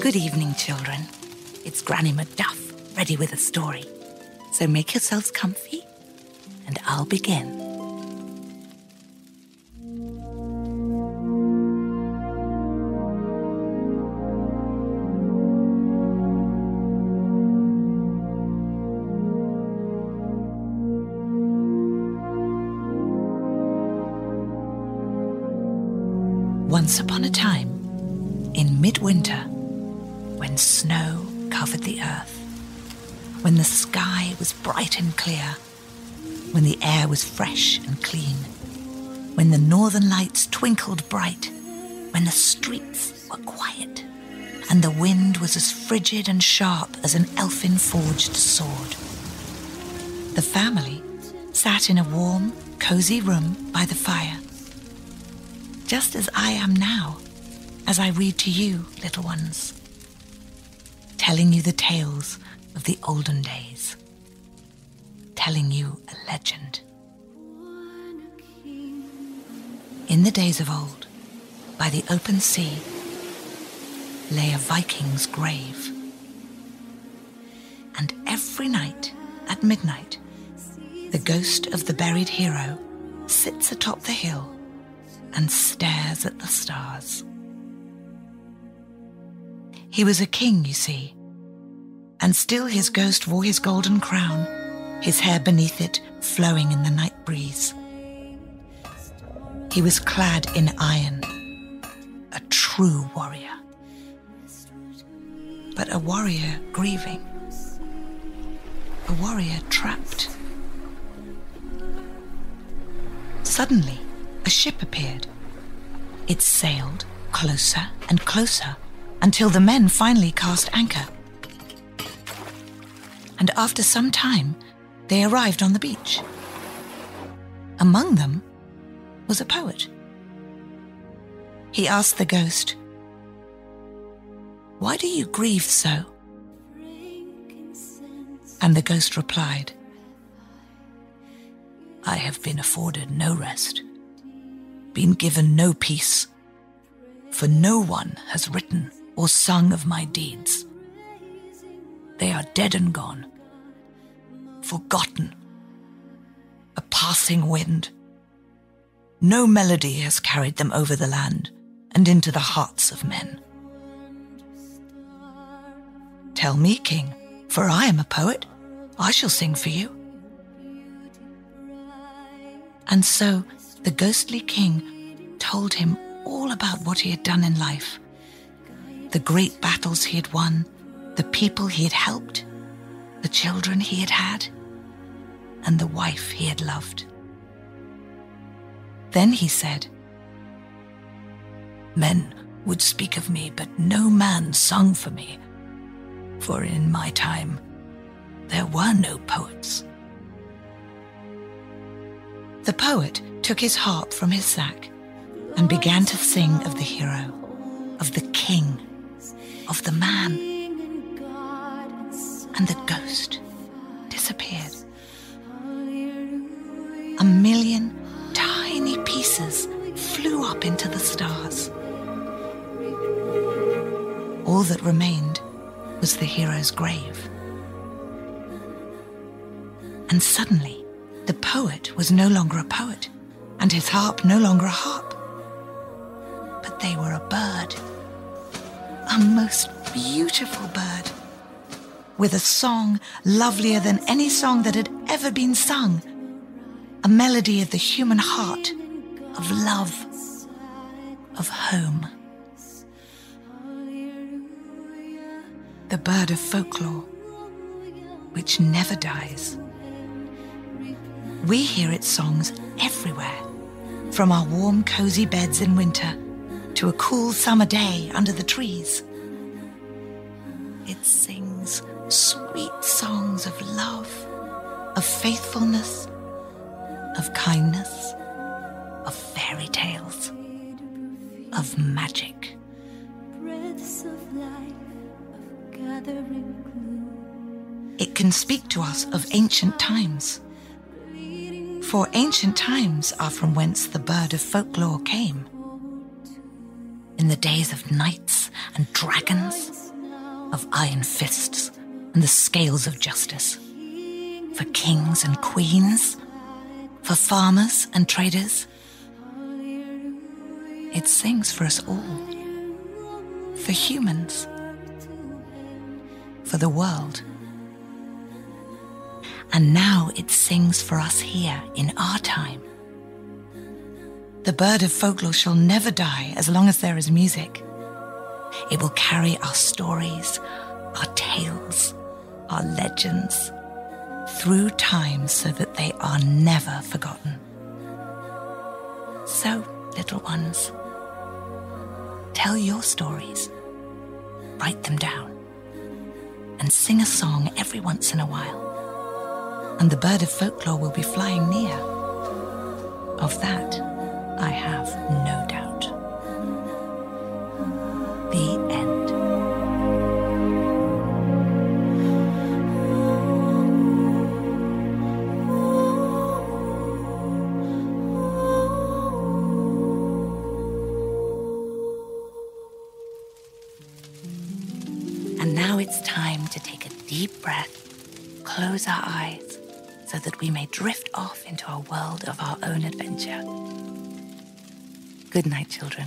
Good evening, children. It's Granny Macduff, ready with a story. So make yourselves comfy, and I'll begin. Once upon a time, in midwinter, when snow covered the earth, when the sky was bright and clear, when the air was fresh and clean, when the northern lights twinkled bright, when the streets were quiet, and the wind was as frigid and sharp as an elfin forged sword. The family sat in a warm, cozy room by the fire, just as I am now, as I read to you, little ones, telling you the tales of the olden days, telling you a legend. In the days of old, by the open sea, lay a Viking's grave. And every night at midnight, the ghost of the buried hero sits atop the hill and stares at the stars. He was a king, you see, and still his ghost wore his golden crown, his hair beneath it flowing in the night breeze. He was clad in iron, a true warrior. But a warrior grieving, a warrior trapped. Suddenly, a ship appeared. It sailed closer and closer until the men finally cast anchor. And after some time, they arrived on the beach. Among them was a poet. He asked the ghost, Why do you grieve so? And the ghost replied, I have been afforded no rest, been given no peace, for no one has written or sung of my deeds. They are dead and gone, forgotten, a passing wind. No melody has carried them over the land and into the hearts of men. Tell me, King, for I am a poet. I shall sing for you. And so the ghostly king told him all about what he had done in life the great battles he had won, the people he had helped, the children he had had, and the wife he had loved. Then he said, Men would speak of me, but no man sung for me, for in my time there were no poets. The poet took his harp from his sack and began to sing of the hero, of the king, of the man. And the ghost disappeared. A million tiny pieces flew up into the stars. All that remained was the hero's grave. And suddenly, the poet was no longer a poet, and his harp no longer a harp. But they were a bird, a most beautiful bird, with a song lovelier than any song that had ever been sung, a melody of the human heart, of love, of home. The bird of folklore, which never dies. We hear its songs everywhere, from our warm, cozy beds in winter to a cool summer day under the trees. It sings sweet songs of love, of faithfulness, of kindness, of fairy tales, of magic. Breaths of life, of gathering It can speak to us of ancient times. For ancient times are from whence the bird of folklore came. in the days of knights and dragons, of iron fists and the scales of justice, for kings and queens, for farmers and traders. It sings for us all, for humans, for the world. And now it sings for us here in our time. The bird of folklore shall never die as long as there is music. It will carry our stories, our tales, our legends through time so that they are never forgotten. So, little ones, tell your stories, write them down, and sing a song every once in a while. And the bird of folklore will be flying near. Of that, I have no doubt. Now it's time to take a deep breath, close our eyes, so that we may drift off into a world of our own adventure. Good night, children.